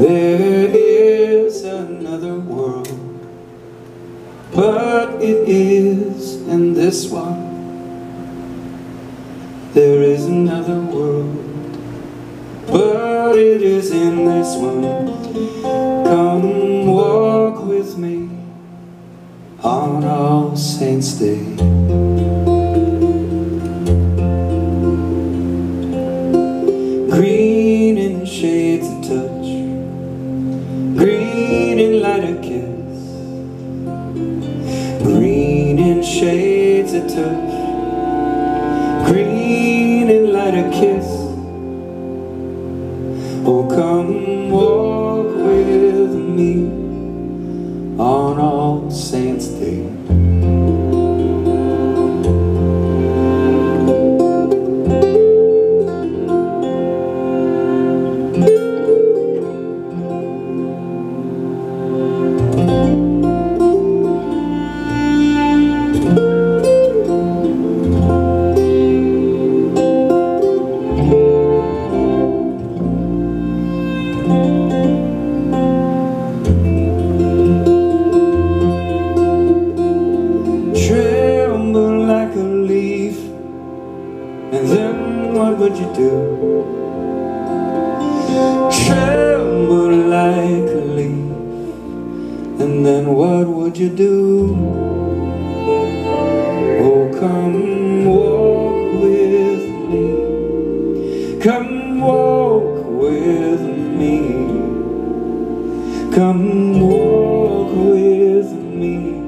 There is another world But it is in this one. There is another world But it is in this one. Come walk with me On All Saints' Day shades of touch. Green and light of kiss. Green and shades of touch. Green and light of kiss. Oh come walk with me On All Saints' Day would you do? Tremble like a leaf And then what would you do? Oh, come walk with me Come walk with me Come walk with me